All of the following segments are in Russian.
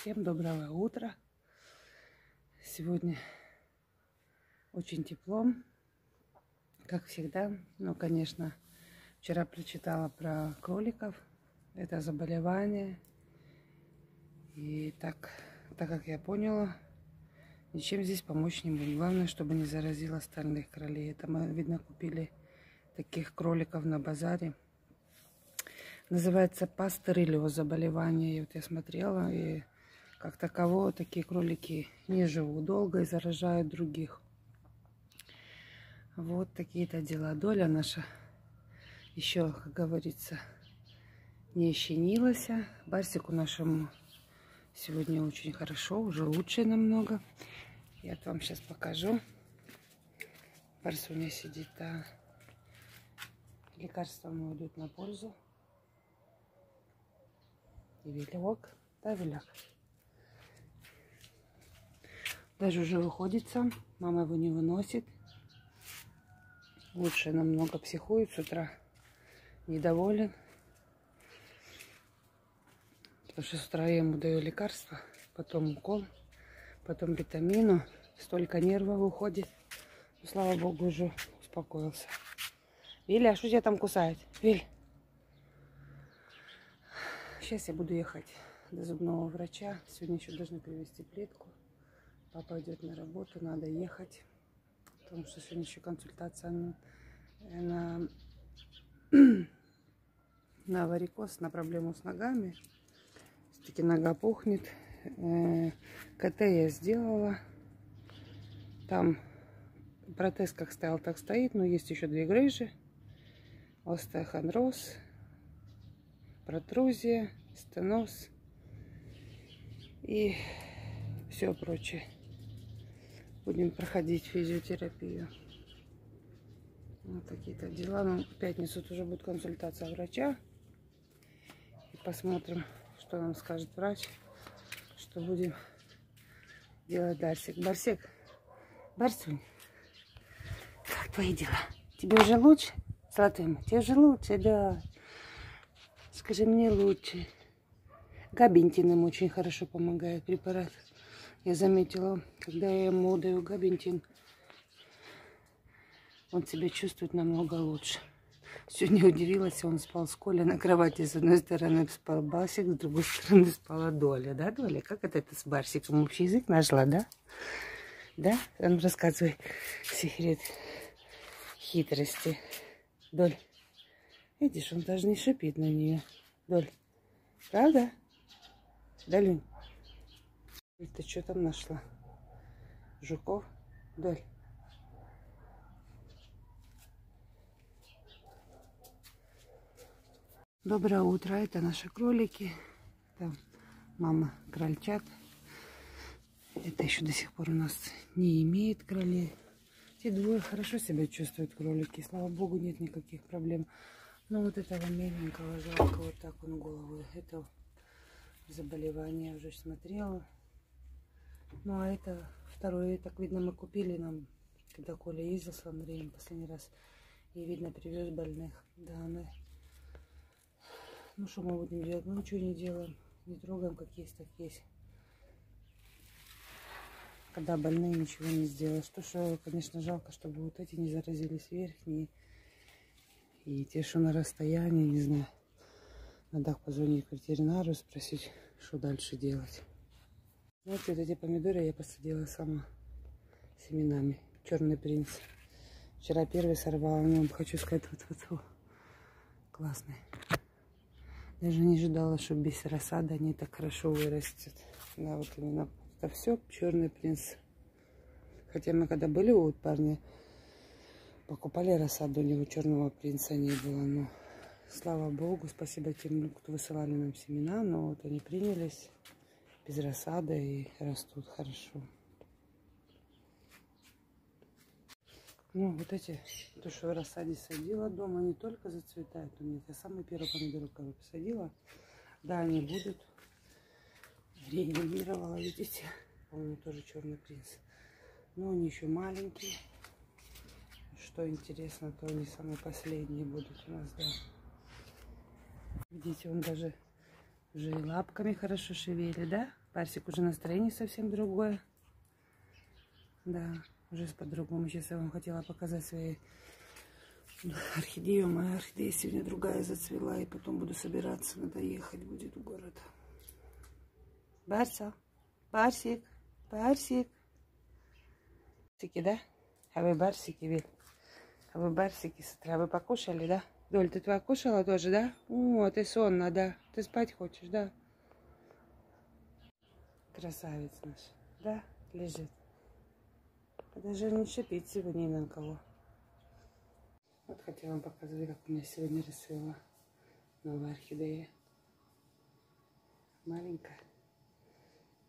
Всем доброго утра. Сегодня очень тепло, как всегда. Ну, конечно, вчера прочитала про кроликов. Это заболевание. И так, так как я поняла, ничем здесь помочь не будет. Главное, чтобы не заразил остальных кролей. Это мы, видно, купили таких кроликов на базаре. Называется пастереллез заболевание. И вот я смотрела, и как таково такие кролики не живут долго и заражают других. Вот такие-то дела. Доля наша еще, как говорится, не щенилась. Барсику нашему сегодня очень хорошо, уже лучше намного. Я вам сейчас покажу. Барсуня сидит, да. Лекарства ему идут на пользу. И вилек, да, виляк. Даже уже выходит сам. Мама его не выносит. Лучше намного психует с утра. Недоволен. Потому что с утра я ему даю лекарства. Потом укол. Потом витамину. Столько нервов уходит. Но, ну, слава богу, уже успокоился. Виля, а что тебя там кусает? Виль. Сейчас я буду ехать до зубного врача. Сегодня еще должны привезти плитку. Папа идет на работу, надо ехать. Потому что сегодня еще консультация на, на, на варикоз, на проблему с ногами. Все-таки нога пухнет. Э, КТ я сделала. Там протез как стоял, так стоит. Но есть еще две грыжи. Остеохондроз, протрузия, стеноз и все прочее будем проходить физиотерапию. Вот такие-то дела. Ну, в пятницу уже будет консультация врача. И посмотрим, что нам скажет врач, что будем делать Дарсик. Барсик, Барсунь, как твои дела? Тебе уже лучше? Золотым, тебе уже лучше, да. Скажи мне лучше. Габинтин им очень хорошо помогает препарат. Я заметила, когда я ему даю габентин, он себя чувствует намного лучше. Сегодня удивилась, он спал с Колей на кровати. С одной стороны спал Басик, с другой стороны спала Доля. Да, Доля? Как это ты с Барсиком общий язык нашла, да? Да? Он рассказывай секрет хитрости. Доль, видишь, он даже не шипит на нее. Доль, правда? Долюнь. Ты что там нашла? Жуков? Доль. Доброе утро. Это наши кролики. Там мама крольчат. Это еще до сих пор у нас не имеет кролей. Те двое хорошо себя чувствуют, кролики. Слава богу, нет никаких проблем. Но вот этого меленького жалко. Вот так он голову. Это заболевание уже смотрела. Ну, а это второе, так видно, мы купили нам, когда Коля ездил с Андреем последний раз. И, видно, привез больных. Да. Ну, что мы будем делать? Мы ничего не делаем. Не трогаем, как есть, так есть. Когда больные, ничего не сделаешь. То, что, конечно, жалко, чтобы вот эти не заразились верхние. И те, что на расстоянии, не знаю. Надо позвонить к ветеринару, спросить, что дальше делать. Знаете, вот эти помидоры я посадила сама семенами. Черный принц. Вчера первый сорвала, но хочу сказать, вот, вот, вот. Классный. Даже не ожидала, что без рассады они так хорошо вырастут. Да, вот именно это все черный принц. Хотя мы когда были у парня, покупали рассаду, у него черного принца не было. Но слава богу, спасибо тем, кто высылали нам семена, но вот они принялись без рассады и растут хорошо. Ну, вот эти, то, что в рассаде садила дома, не только зацветают у меня. Я самый первый помидор, который посадила. Да, они будут. Реанимировала, видите? По-моему, тоже черный принц. Но они еще маленькие. Что интересно, то они самые последние будут у нас, да. Видите, он даже уже и лапками хорошо шевелит, да? Барсик уже настроение совсем другое. Да, уже по-другому. Сейчас я вам хотела показать свои орхидею. Моя орхидея сегодня другая зацвела. И потом буду собираться. Надо ехать будет в город. Барса, Барсик, Барсик. Барсики, да? А вы барсики, ведь? А вы барсики с утра. Вы покушали, да? Доль, ты твоя кушала тоже, да? О, ты сонна, да? Ты спать хочешь, да? Красавец наш, да? Лежит. Даже не шипит сегодня ни на кого. Вот хотела вам показать, как у меня сегодня расцвела новая орхидея. Маленькая,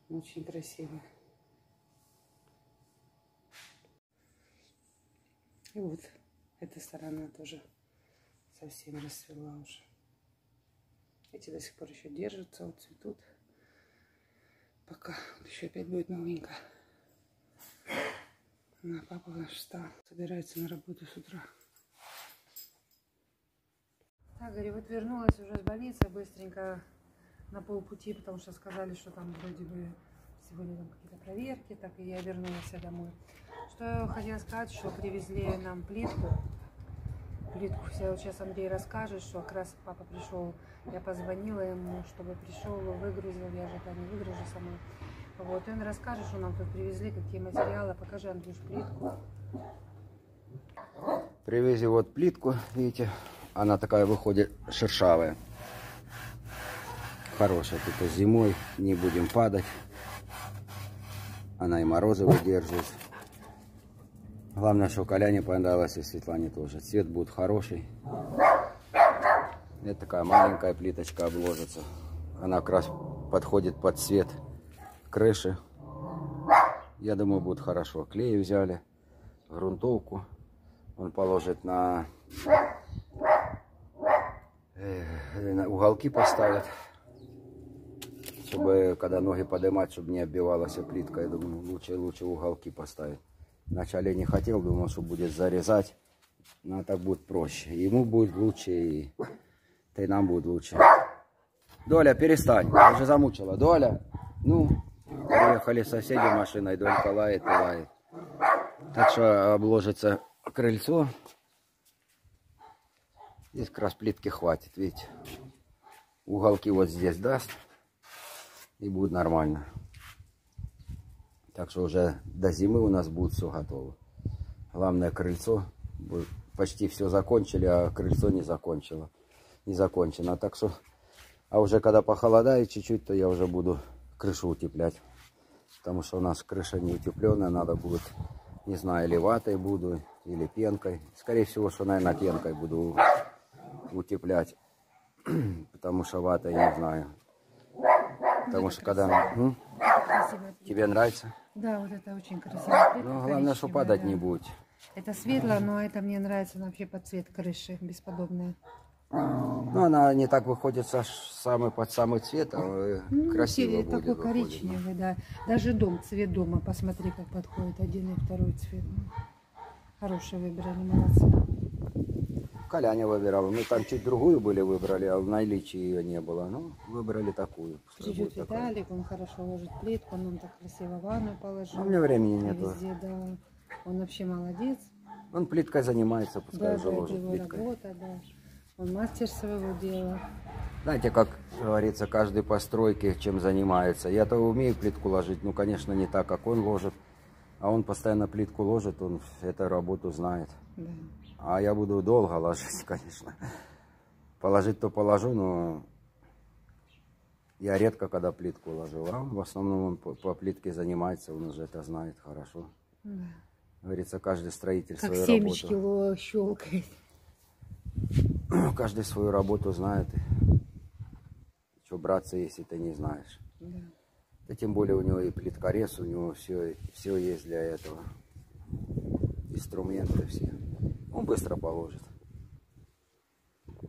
очень красивая. И вот эта сторона тоже совсем расцвела уже. Эти до сих пор еще держатся, вот цветут. Пока вот еще опять будет новенькая. На папа наш встал, собирается на работу с утра. Так, говорю, вот вернулась уже с больницы быстренько на полпути, потому что сказали, что там вроде бы сегодня там какие-то проверки, так и я вернулась домой. Что я хотела сказать, что привезли нам плитку. Плитку вот сейчас Андрей расскажет, что как раз папа пришел, я позвонила ему, чтобы пришел, выгрузил, я же это не выгружу сама. Вот, и он расскажет, что нам тут привезли, какие материалы. Покажи, Андрюш, плитку. Привезли вот плитку, видите, она такая выходит шершавая. Хорошая, тут зимой не будем падать. Она и морозы выдерживает. Главное, что Коляне понравилось, и Светлане тоже. Цвет будет хороший. Это такая маленькая плиточка обложится. Она как раз подходит под цвет крыши. Я думаю, будет хорошо. Клей взяли, грунтовку. Он положит на Э, уголки поставят, чтобы когда ноги поднимать, чтобы не оббивалась плитка. Я думаю, лучше лучше уголки поставить. Вначале не хотел, думал, что будет зарезать, но так будет проще. Ему будет лучше, и, и нам будет лучше. Доля, перестань, я уже замучила. Доля, ну, приехали соседи машиной, Долька лает и лает. Так что обложится крыльцо. Здесь как раз плитки хватит, видите. Уголки вот здесь даст. И будет нормально. Так что уже до зимы у нас будет все готово. Главное крыльцо. Почти все закончили, а крыльцо не закончило. Не закончено. Так что, а уже когда похолодает чуть-чуть, то я уже буду крышу утеплять. Потому что у нас крыша не утепленная, надо будет, не знаю, или ватой буду, или пенкой. Скорее всего, что, наверное, пенкой буду утеплять. Потому что вата, я не знаю. Потому что когда... Тебе нравится? Да, вот это очень красиво. Ну, главное, что падать да. не будет. Это светло, но это мне нравится она вообще под цвет крыши, бесподобная. Ну, она не так выходит со, самый, под самый цвет, а ну, красиво будет. Такой коричневый, да. Даже дом, цвет дома, посмотри, как подходит один и второй цвет. Хороший выбрали, молодцы. Коляня выбирал. Мы там чуть другую были выбрали, а в наличии ее не было. Ну, выбрали такую. Придет Виталик, он хорошо ложит плитку, он нам так красиво ванну положил. А у меня времени нет. Везде, да. Он вообще молодец. Он плиткой занимается, пускай да, уже ложит его плиткой. работа, да. Он мастер своего дела. Знаете, как говорится, каждый по стройке чем занимается. Я-то умею плитку ложить, ну, конечно, не так, как он ложит. А он постоянно плитку ложит, он эту работу знает. Да. А я буду долго ложить, конечно. Положить то положу, но я редко когда плитку ложу. А в основном он по, по плитке занимается, он уже это знает хорошо. Да. Говорится, каждый строитель как свою семечки работу. его щелкает. Каждый свою работу знает. Что браться, если ты не знаешь. Да. Да тем более у него и плиткорез, у него все, все есть для этого. Инструменты все. Он быстро положит.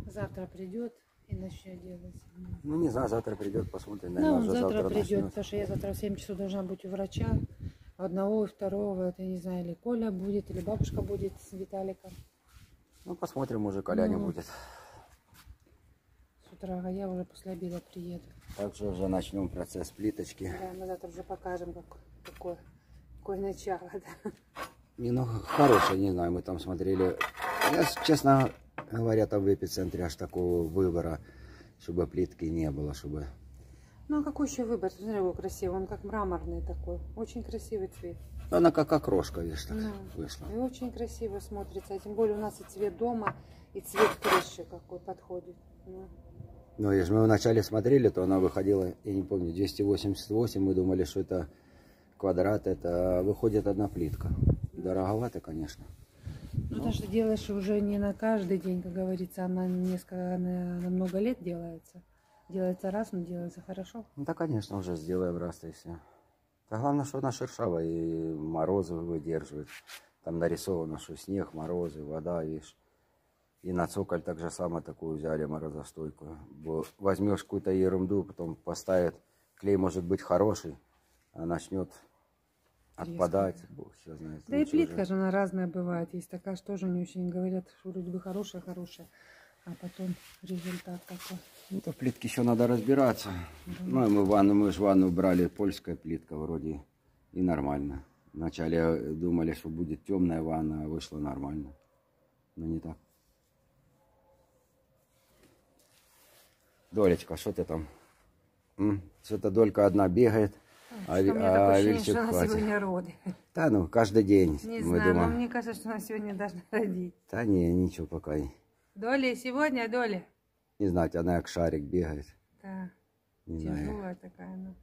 Завтра придет и начнет делать. Ну, не знаю, завтра придет, посмотрим. Наверное, да, он завтра, завтра придет, начнет. потому что я завтра в 7 часов должна быть у врача. Одного и второго, это не знаю, или Коля будет, или бабушка будет с Виталиком. Ну, посмотрим, уже Коля ну, не будет. С утра, а я уже после обеда приеду. Также уже начнем процесс плиточки. Да, мы завтра уже покажем, как, какое, какое начало. Да. Не, ну, хорошее, не знаю, мы там смотрели. Я, честно говоря, там в эпицентре аж такого выбора, чтобы плитки не было, чтобы... Ну, а какой еще выбор? Смотри, его красивый. Он как мраморный такой. Очень красивый цвет. Она как окрошка, видишь, так Да. вышла. И очень красиво смотрится. Тем более у нас и цвет дома, и цвет крыши какой подходит. Ну, Ну, если мы вначале смотрели, то она выходила, я не помню, 288, мы думали, что это квадрат, это выходит одна плитка. Дороговато, конечно. Ну, потому что делаешь уже не на каждый день, как говорится, она несколько, на, на много лет делается. Делается раз, но делается хорошо. Ну, да, конечно, уже сделаем раз и все. Да главное, что она шершавая и морозы выдерживает. Там нарисовано, что снег, морозы, вода, видишь. И на цоколь так же самое такую взяли морозостойкую. Возьмешь какую-то ерунду, потом поставит, клей может быть хороший, а начнет отпадать, бог все знает. Да и плитка уже- же она разная бывает. Есть такая, что тоже не очень говорят, что вроде бы хорошая-хорошая, а потом результат такой. Ну, то плитки еще надо разбираться. Ну, и мы ванну, мы же ванну брали, польская плитка вроде, и нормально. Вначале думали, что будет темная ванна, а вышло нормально. Но не так. Долечка, что ты там? Что-то Долька одна бегает, а, Что у меня такое а ощущение, Вильчик что она хватит. сегодня роды. Да, ну, каждый день. Не мы знаю, но думаем, мне кажется, что она сегодня должна родить. да не, ничего пока. Не, Доля сегодня, Доля. не знаю, она как шарик бегает. Да, Не знаю. тяжелая такая она.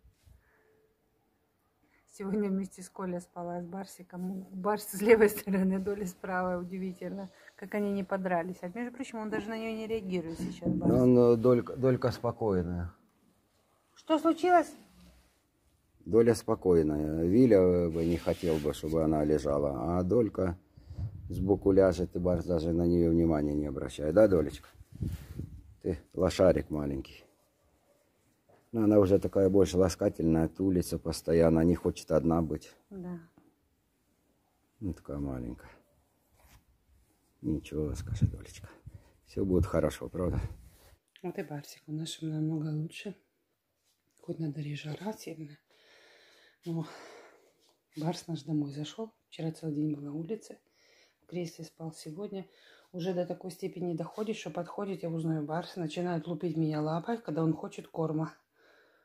Сегодня вместе с Колей спала с Барсиком. Барс с левой стороны, Доля с правой. Удивительно, как они не подрались. А между прочим, он даже на нее не реагирует сейчас. Барс. Но он, э, Долька, Долька спокойная. Что случилось? Доля спокойная. Виля бы не хотел бы, чтобы она лежала. А Долька сбоку ляжет, и Барс даже на нее внимания не обращает. Да, Долечка? Ты лошарик маленький. Но она уже такая больше ласкательная, тулится постоянно, не хочет одна быть. Да. Ну, такая маленькая. Ничего, скажет Долечка. Все будет хорошо, правда? Вот и Барсик у нашего намного лучше. Хоть на дворе жара сильная. Но Барс наш домой зашел. Вчера целый день был на улице. В кресле спал сегодня. Уже до такой степени доходит, что подходит, я узнаю Барс, начинает лупить меня лапой, когда он хочет корма.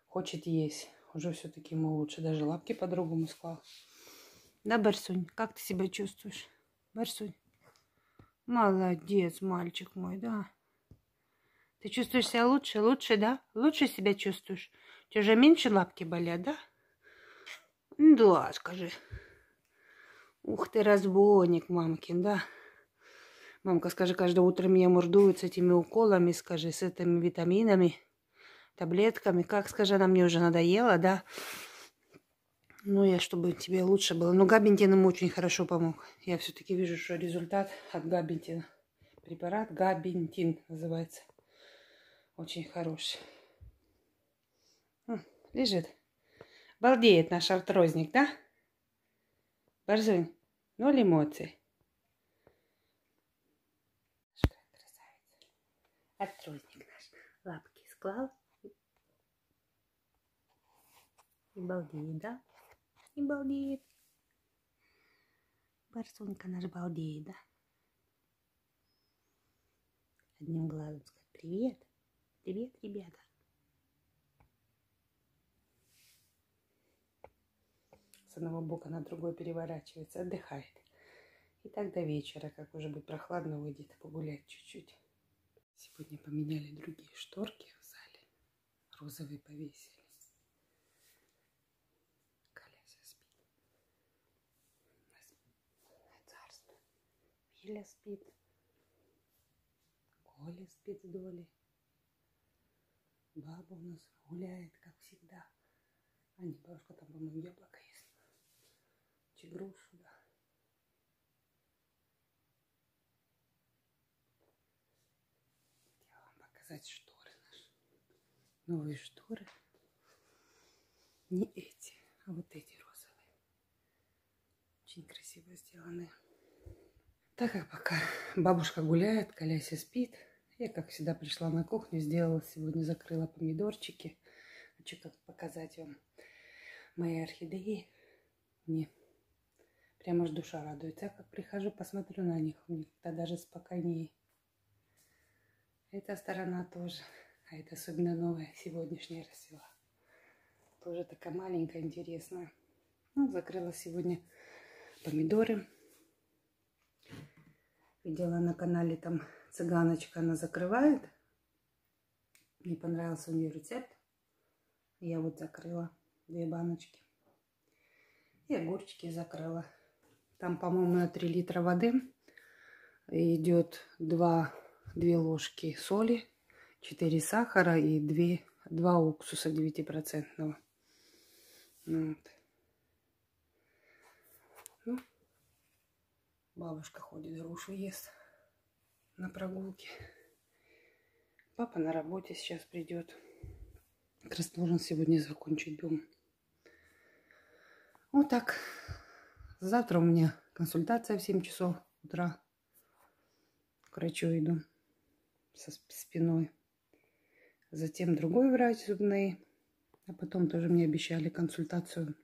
Хочет есть. Уже все-таки ему лучше. Даже лапки по-другому склал. Да, Барсунь, как ты себя чувствуешь? Барсунь. Молодец, мальчик мой, да. Ты чувствуешь себя лучше? Лучше, да? Лучше себя чувствуешь? У тебя уже меньше лапки болят, да? Да, скажи. Ух ты, разбойник, мамкин, да? Мамка, скажи, каждое утро меня мордует с этими уколами, скажи, с этими витаминами, таблетками. Как, скажи, она мне уже надоела, да? Ну, я, чтобы тебе лучше было. Но Габентин ему очень хорошо помог. Я все-таки вижу, что результат от Габентина. Препарат Габентин называется. Очень хороший. Лежит. Балдеет наш артрозник, да? Борзунь, ноль эмоций. Артрозник наш. Лапки склал. И балдеет, да? И балдеет. Барсунька наш балдеет, да? Одним глазом сказать привет. Привет, ребята. С одного бока на другой переворачивается, отдыхает. И так до вечера, как уже будет прохладно, выйдет погулять чуть-чуть. Сегодня поменяли другие шторки в зале. Розовые повесили. Коляся спит. Царство. Виля спит. Коля спит с долей. Баба у нас гуляет, как всегда. А не бабушка там, по-моему, яблоко грушу, да. Хотела вам показать шторы наши. Новые шторы. Не эти, а вот эти розовые. Очень красиво сделаны. Так как пока бабушка гуляет, Коляся спит, я, как всегда, пришла на кухню, сделала сегодня, закрыла помидорчики. Хочу как показать вам мои орхидеи. Мне прямо аж душа радуется. Я как прихожу, посмотрю на них, мне как-то даже спокойнее. Эта сторона тоже. А это особенно новая сегодняшняя расцвела. Тоже такая маленькая, интересная. Ну, закрыла сегодня помидоры. Видела на канале там цыганочка, она закрывает. Мне понравился у нее рецепт. Я вот закрыла две баночки. И огурчики закрыла. Там, по-моему, на 3 литра воды идет 2, 2 ложки соли, 4 сахара и 2, 2 уксуса 9%. Вот. Ну, бабушка ходит, грушу ест на прогулке. Папа на работе сейчас придет. Как раз должен сегодня закончить дом. Вот так. Завтра у меня консультация в 7 часов утра. К врачу иду со спиной. Затем другой врач зубный. А потом тоже мне обещали консультацию.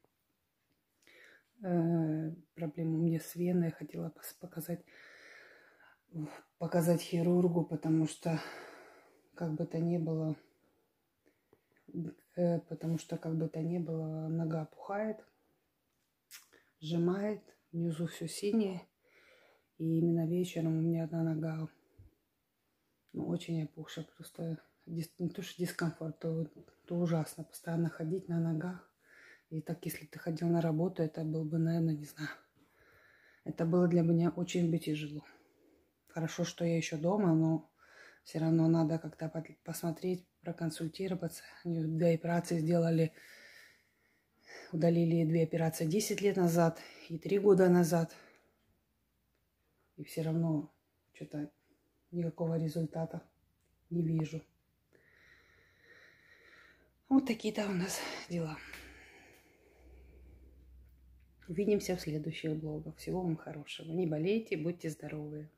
Э, проблема у меня с веной. Я хотела показать, показать хирургу, потому что как бы то ни было, э, потому что как бы то ни было, нога опухает сжимает, внизу все синее. И именно вечером у меня одна нога ну, очень опухшая, просто не то, что дискомфорт, то, то ужасно постоянно ходить на ногах. И так, если ты ходил на работу, это было бы, наверное, не знаю. Это было для меня очень бы тяжело. Хорошо, что я еще дома, но все равно надо как-то посмотреть, проконсультироваться. Они две операции сделали удалили две операции 10 лет назад и 3 года назад. И все равно что-то никакого результата не вижу. Вот такие-то у нас дела. Увидимся в следующих блогах. Всего вам хорошего. Не болейте, будьте здоровы.